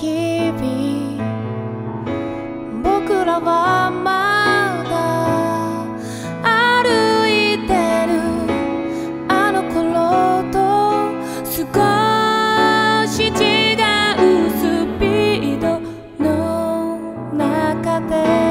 日々僕らはまだ歩いてる。あの頃と少し違うスピードの中で。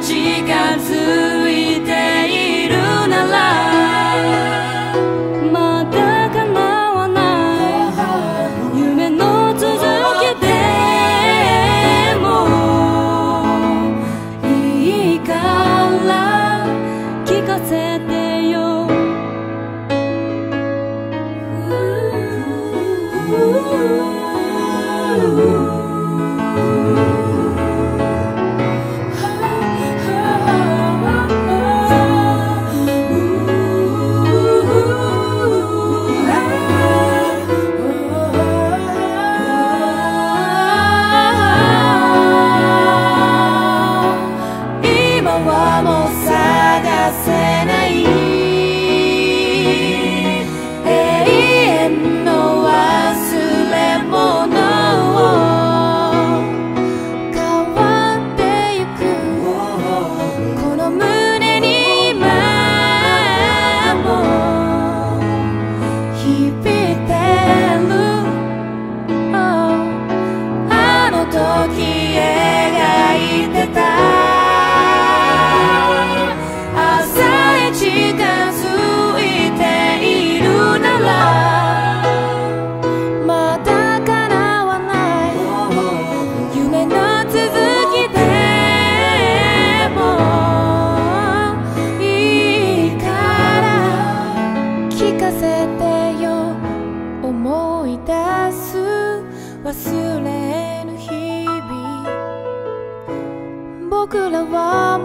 時がついているならてよ。思い出す。忘れぬ日々。僕らは